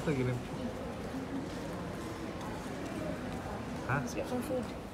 prata, Gillian. Ha? Let's get ¿Ah? some food.